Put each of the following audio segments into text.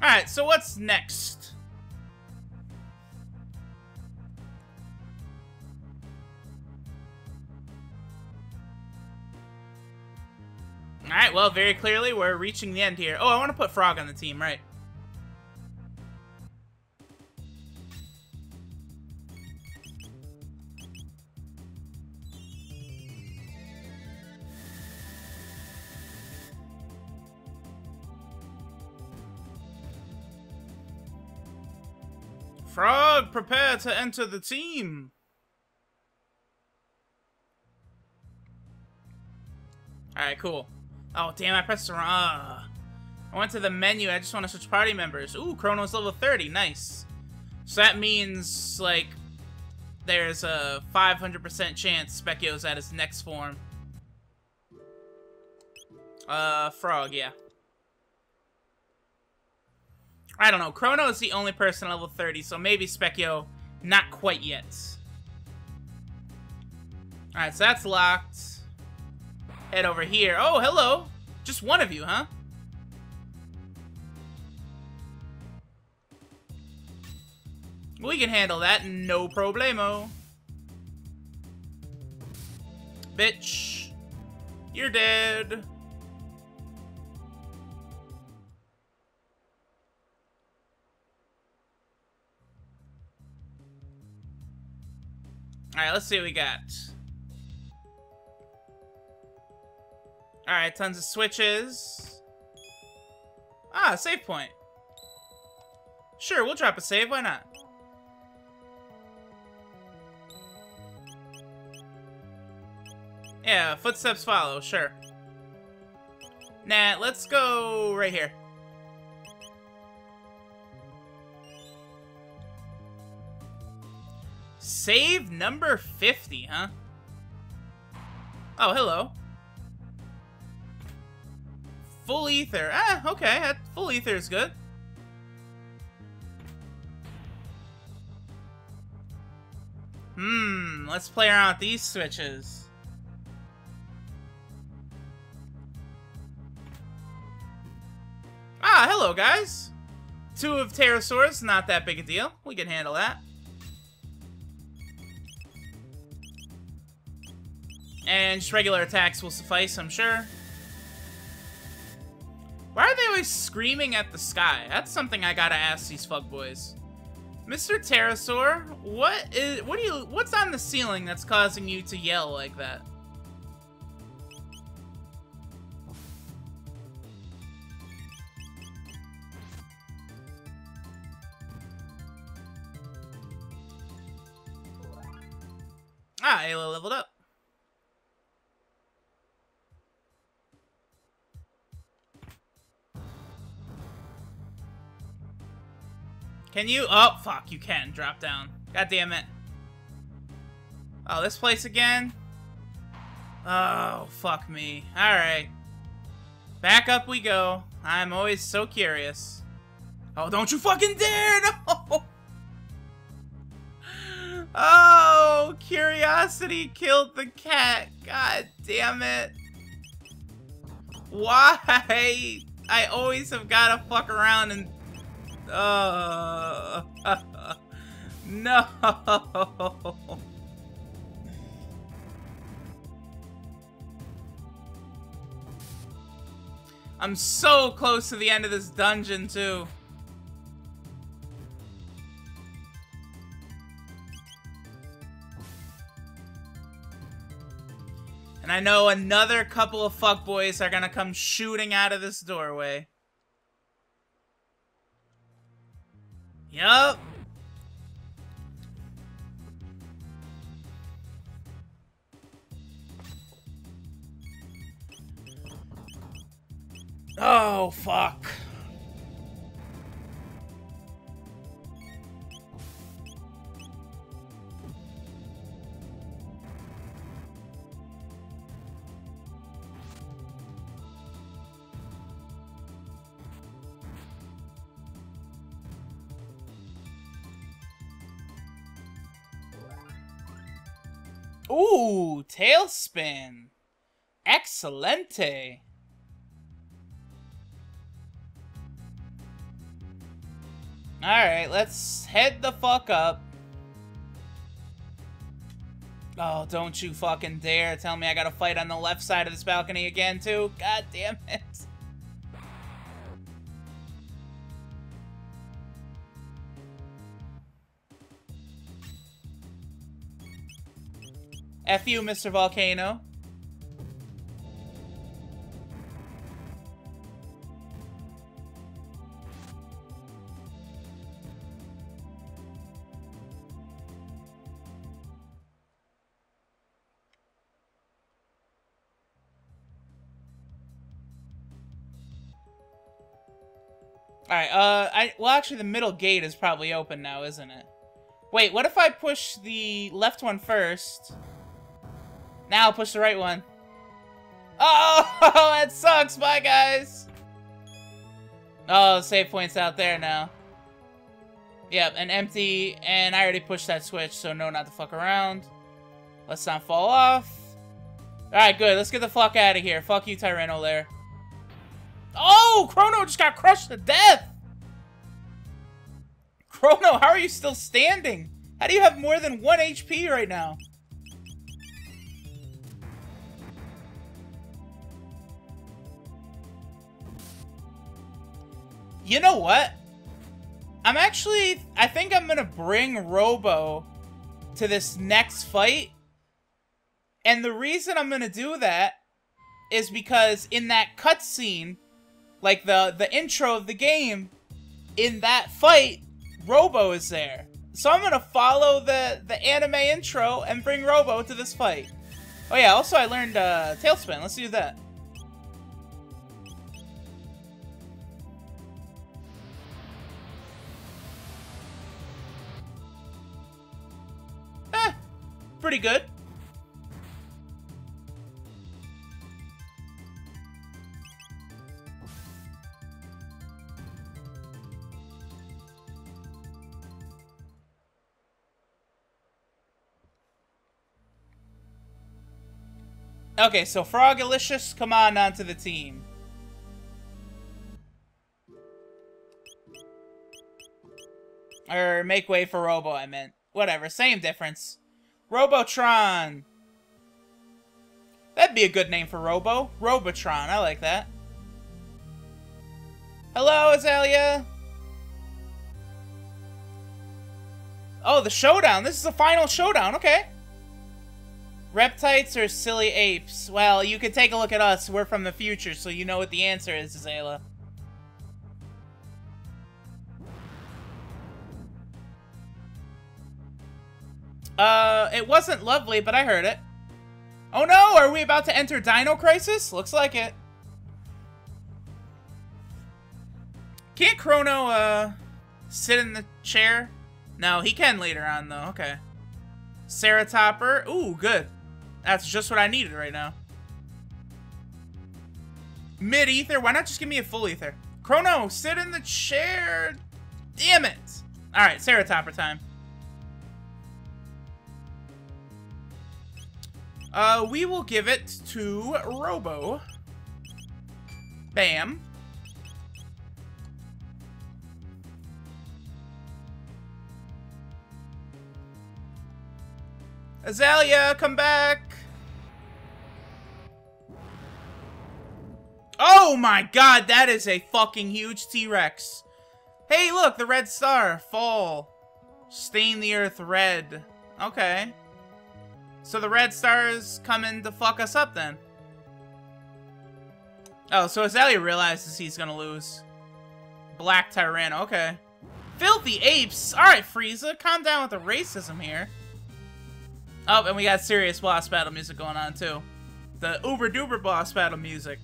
Alright, so what's next? Alright, well, very clearly, we're reaching the end here. Oh, I want to put Frog on the team, right. Prepare to enter the team. Alright, cool. Oh, damn, I pressed the wrong... Uh, I went to the menu, I just want to switch party members. Ooh, Chrono's level 30, nice. So that means, like, there's a 500% chance Spekkio's at his next form. Uh, Frog, yeah. I don't know. Chrono is the only person level 30, so maybe Spekkio, not quite yet. Alright, so that's locked. Head over here. Oh, hello! Just one of you, huh? We can handle that, no problemo. Bitch. You're dead. Alright, let's see what we got. Alright, tons of switches. Ah, save point. Sure, we'll drop a save, why not? Yeah, footsteps follow, sure. Nah, let's go right here. Save number 50, huh? Oh, hello. Full ether. Ah, okay. Full ether is good. Hmm, let's play around with these switches. Ah, hello, guys. Two of Pterosaurs, not that big a deal. We can handle that. And just regular attacks will suffice, I'm sure. Why are they always screaming at the sky? That's something I gotta ask these fuckboys. Mr. Pterosaur, what is what do you what's on the ceiling that's causing you to yell like that? Ah, Ayla leveled up. Can you? Oh, fuck, you can. Drop down. God damn it. Oh, this place again? Oh, fuck me. Alright. Back up we go. I'm always so curious. Oh, don't you fucking dare! No! Oh, curiosity killed the cat. God damn it. Why? I always have got to fuck around and uh, no. I'm so close to the end of this dungeon, too. And I know another couple of fuckboys are gonna come shooting out of this doorway. Yup. Oh, fuck. Tailspin. Excelente. Alright, let's head the fuck up. Oh, don't you fucking dare tell me I gotta fight on the left side of this balcony again, too. God damn it. F you, Mr. Volcano. Alright, uh, I, well actually the middle gate is probably open now, isn't it? Wait, what if I push the left one first? Now push the right one. Oh, that sucks, bye guys! Oh, save point's out there now. Yep, and empty, and I already pushed that switch, so no not to fuck around. Let's not fall off. Alright, good, let's get the fuck out of here. Fuck you, Tyrano there. Oh, Chrono just got crushed to death. Chrono, how are you still standing? How do you have more than one HP right now? You know what? I'm actually... I think I'm going to bring Robo to this next fight. And the reason I'm going to do that is because in that cutscene like the the intro of the game, in that fight, Robo is there. So I'm gonna follow the the anime intro and bring Robo to this fight. Oh yeah, also I learned uh, Tailspin. Let's do that. Pretty good. Okay, so Frogalicious, come on onto the team. Or make way for Robo, I meant. Whatever, same difference. Robotron! That'd be a good name for Robo. Robotron, I like that. Hello, Azala! Oh, the showdown. This is the final showdown, okay. Reptites or silly apes? Well, you could take a look at us. We're from the future, so you know what the answer is, Zayla. Uh, it wasn't lovely, but I heard it. Oh no, are we about to enter Dino Crisis? Looks like it. Can't Chrono, uh, sit in the chair? No, he can later on, though. Okay. Sarah Ceratopper. Ooh, good. That's just what I needed right now. Mid-ether? Why not just give me a full ether? Chrono, sit in the chair! Damn it! Alright, Sarah Ceratopper time. Uh, we will give it to Robo. Bam. Azala, come back! Oh my god, that is a fucking huge T-Rex. Hey, look, the red star. Fall. Stain the earth red. Okay. So the red star is coming to fuck us up then. Oh, so Azala realizes he's gonna lose. Black Tyrano, okay. Filthy apes! Alright, Frieza, calm down with the racism here. Oh, and we got serious boss battle music going on too. The uber duper boss battle music.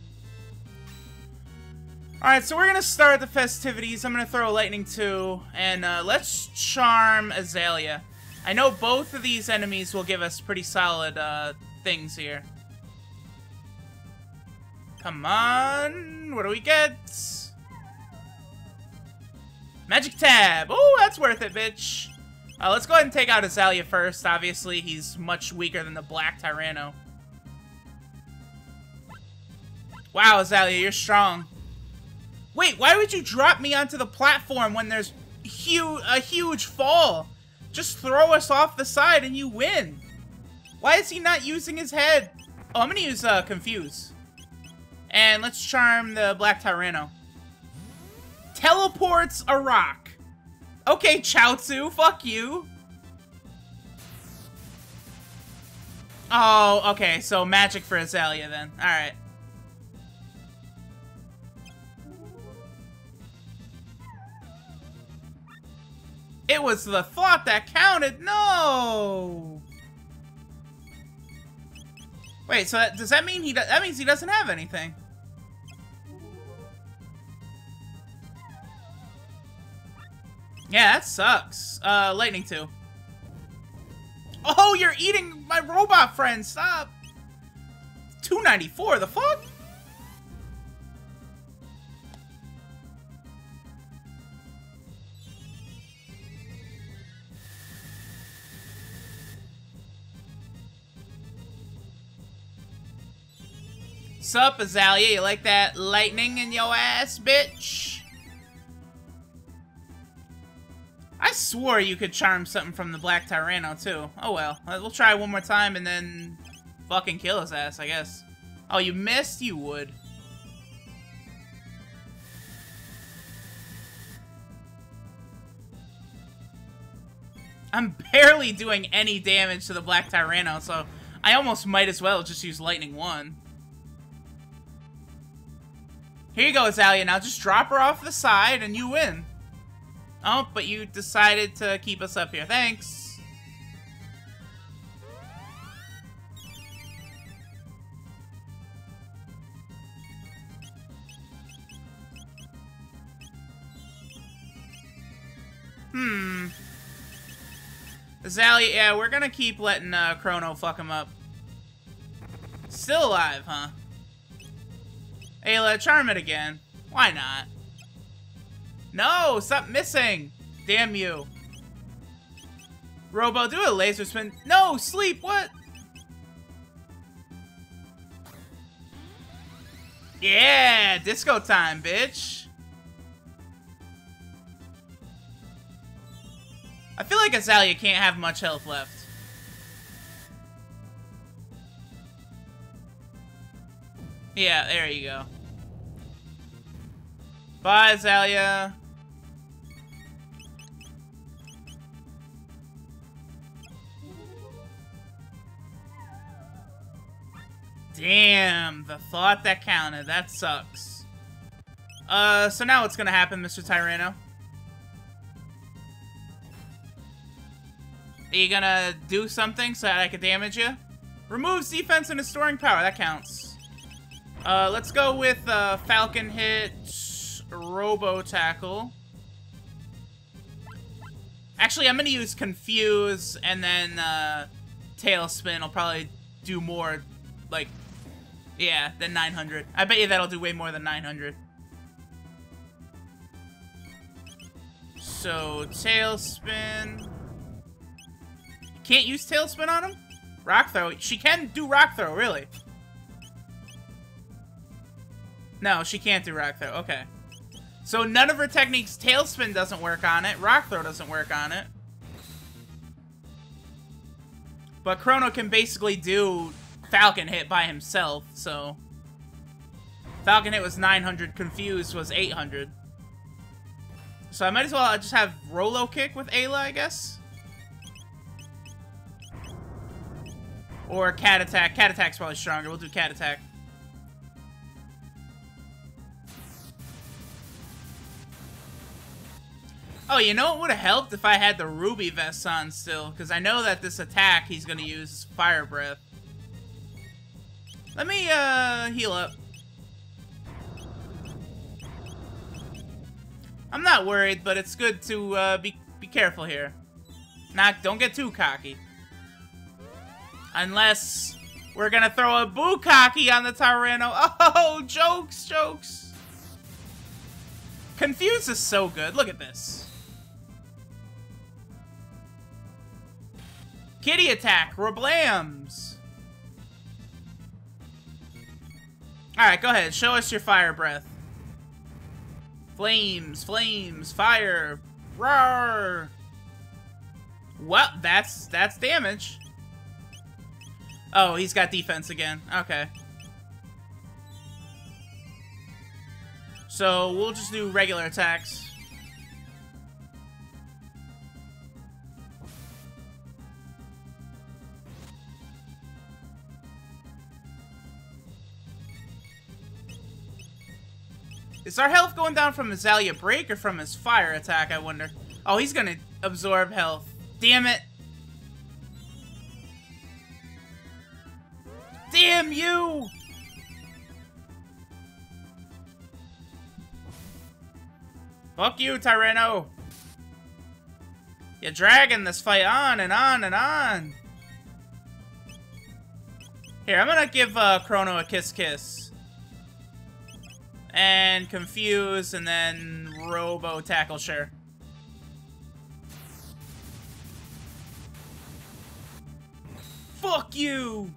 Alright, so we're gonna start the festivities. I'm gonna throw Lightning too, and uh, let's charm Azala. I know both of these enemies will give us pretty solid uh, things here. Come on, what do we get? Magic Tab! Oh, that's worth it, bitch! Uh, let's go ahead and take out Azala first. Obviously, he's much weaker than the Black Tyrano. Wow, Azala, you're strong. Wait, why would you drop me onto the platform when there's huge a huge fall. Just throw us off the side and you win. Why is he not using his head? Oh, I'm gonna use uh, Confuse. And let's charm the Black Tyrano. Teleports a rock. Okay, Chaozu, fuck you. Oh, okay, so magic for Azala then. Alright. It was the thought that counted. No. Wait, so that, does that mean he does, that means he doesn't have anything? Yeah, that sucks. Uh, lightning too. Oh, you're eating my robot friend. Stop. 294. The fuck? Sup, Azala? You like that lightning in your ass, bitch? I swore you could charm something from the Black Tyrano, too. Oh well. Uh, we'll try one more time and then fucking kill his ass, I guess. Oh, you missed? You would. I'm barely doing any damage to the Black Tyrano, so I almost might as well just use Lightning 1. Here you go, Azala. Now just drop her off the side and you win. Oh, but you decided to keep us up here. Thanks. Hmm. Azala, yeah, we're gonna keep letting uh, Chrono fuck him up. Still alive, huh? Ayla, charm it again. Why not? No, stop missing. Damn you. Robo, do a laser spin. No, sleep, what? Yeah, disco time, bitch. I feel like Azala can't have much health left. Yeah, there you go. Bye, Azala. Damn, the thought that counted. That sucks. Uh, so now what's gonna happen, Mr. Tyrano? Are you gonna do something so that I can damage you? Removes defense and storing power. That counts. Uh, let's go with uh, Falcon hit, Robo Tackle. Actually, I'm gonna use Confuse and then uh, Tailspin. I'll probably do more, like, yeah, than 900. I bet you that'll do way more than 900. So, Tailspin. Can't use Tailspin on him? Rock Throw. She can do Rock Throw, really. No, she can't do Rock Throw. Okay. So none of her techniques, Tailspin doesn't work on it, Rock Throw doesn't work on it. But Chrono can basically do Falcon Hit by himself, so... Falcon Hit was 900, Confused was 800. So I might as well just have Rolo Kick with Ayla, I guess? Or Cat Attack. Cat Attack's probably stronger. We'll do Cat Attack. Oh, you know what would have helped if I had the Ruby Vest on still? Because I know that this attack he's going to use is Fire Breath. Let me, uh, heal up. I'm not worried, but it's good to, uh, be, be careful here. Not, don't get too cocky. Unless we're gonna throw a Bukkake on the Tyrano. Oh, jokes, jokes. Confuse is so good. Look at this. Kitty attack, Rablams! Alright, go ahead. Show us your fire breath. Flames, flames, fire. Roar! Well, that's that's damage. Oh, he's got defense again. Okay. So we'll just do regular attacks. Is our health going down from Azalea Break or from his fire attack, I wonder? Oh, he's gonna absorb health. Damn it! Damn you! Fuck you, Tyrano! You're dragging this fight on and on and on! Here, I'm gonna give uh, Chrono a kiss kiss and Confuse, and then Robo Tackle, sure. Fuck you!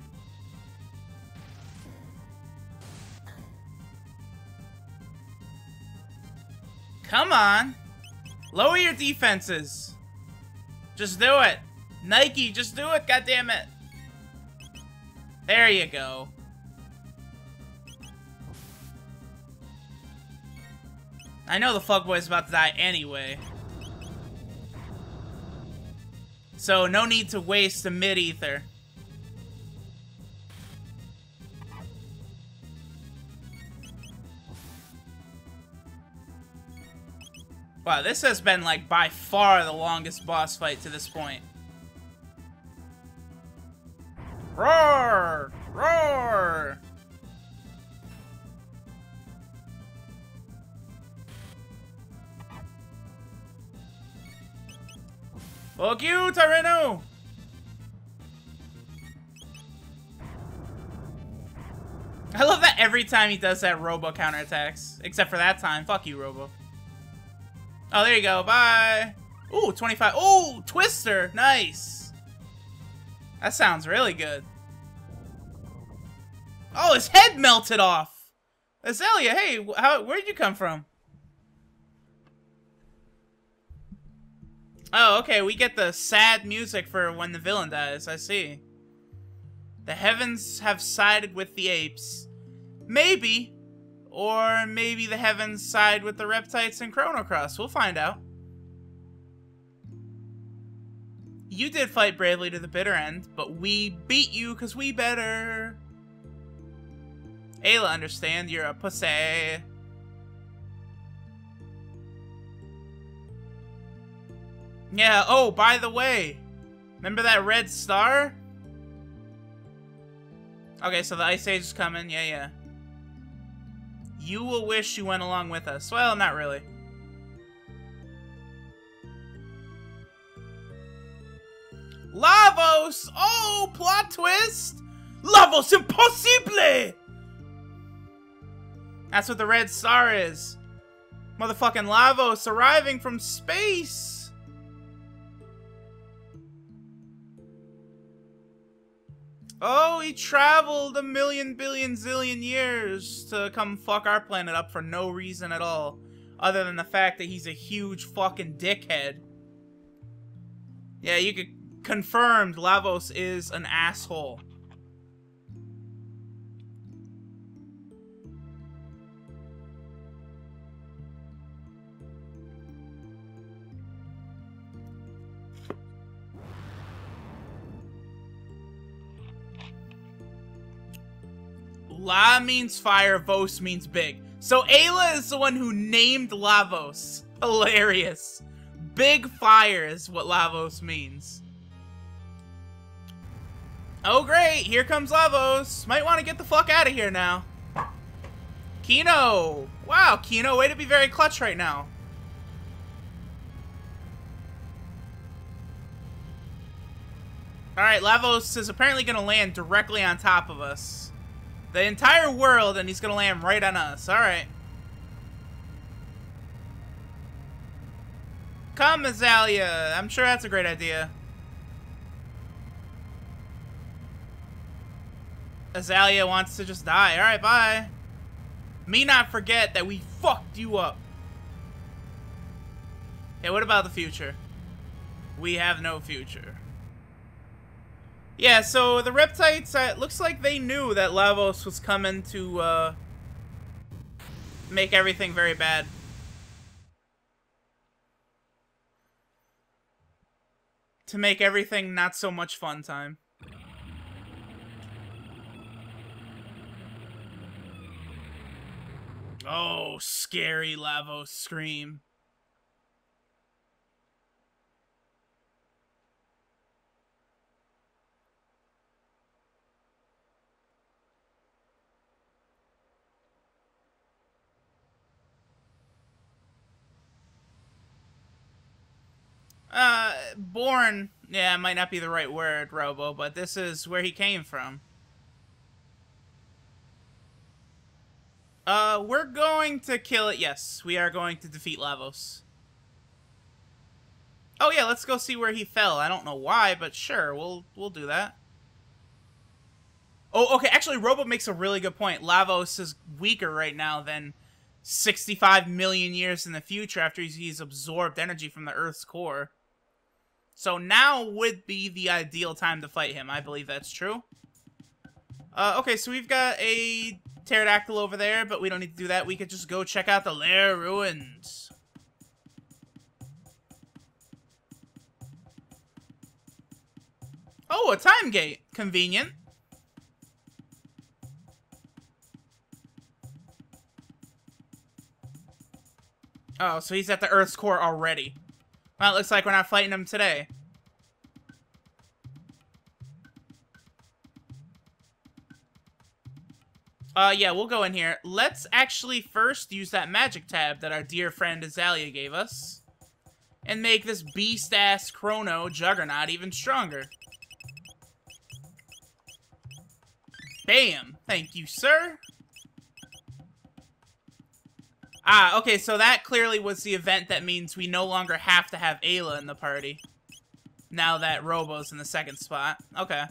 Come on! Lower your defenses! Just do it! Nike, just do it, goddammit! There you go. I know the fuckboy's about to die anyway. So, no need to waste a mid-ether. Wow, this has been, like, by far the longest boss fight to this point. Roar! Roar! Fuck you, Tyrano! I love that every time he does that Robo counterattacks. Except for that time. Fuck you, Robo. Oh, there you go. Bye. Ooh, 25. Ooh, Twister. Nice. That sounds really good. Oh, his head melted off. Azala, hey, how, where'd you come from? Oh, okay, we get the sad music for when the villain dies, I see. The heavens have sided with the apes. Maybe. Or maybe the heavens side with the reptites and Chrono Cross. We'll find out. You did fight bravely to the bitter end, but we beat you because we better. Ayla, understand, you're a pussy. Yeah, oh, by the way, remember that red star? Okay, so the Ice Age is coming, yeah, yeah. You will wish you went along with us. Well, not really. Lavos! Oh, plot twist! Lavos impossible! That's what the red star is. Motherfucking Lavos arriving from space! Oh, he traveled a million billion zillion years to come fuck our planet up for no reason at all. Other than the fact that he's a huge fucking dickhead. Yeah, you could confirmed Lavos is an asshole. La means fire, Vos means big. So Ayla is the one who named Lavos. Hilarious. Big fire is what Lavos means. Oh great, here comes Lavos. Might want to get the fuck out of here now. Kino! Wow, Kino, way to be very clutch right now. Alright, Lavos is apparently going to land directly on top of us. The entire world, and he's gonna land right on us. Alright. Come, Azala. I'm sure that's a great idea. Azala wants to just die. Alright, bye. Me not forget that we fucked you up. Hey, what about the future? We have no future. Yeah, so the Reptites, uh, it looks like they knew that Lavos was coming to, uh, make everything very bad. To make everything not so much fun time. Oh, scary Lavos scream. Uh, born, yeah, might not be the right word, Robo, but this is where he came from. Uh, we're going to kill it. Yes, we are going to defeat Lavos. Oh yeah, let's go see where he fell. I don't know why, but sure, we'll we'll do that. Oh, okay. Actually, Robo makes a really good point. Lavos is weaker right now than 65 million years in the future after he's, he's absorbed energy from the Earth's core. So now would be the ideal time to fight him. I believe that's true. Uh, okay, so we've got a pterodactyl over there, but we don't need to do that. We could just go check out the lair ruins. Oh, a time gate. Convenient. Oh, so he's at the Earth's core already. Well, it looks like we're not fighting him today. Uh, yeah, we'll go in here. Let's actually first use that magic tab that our dear friend Azala gave us. And make this beast-ass Chrono Juggernaut even stronger. Bam! Thank you, sir. Ah, okay, so that clearly was the event that means we no longer have to have Ayla in the party. Now that Robo's in the second spot. Okay.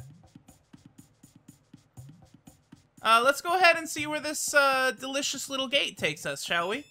Uh, let's go ahead and see where this uh, delicious little gate takes us, shall we?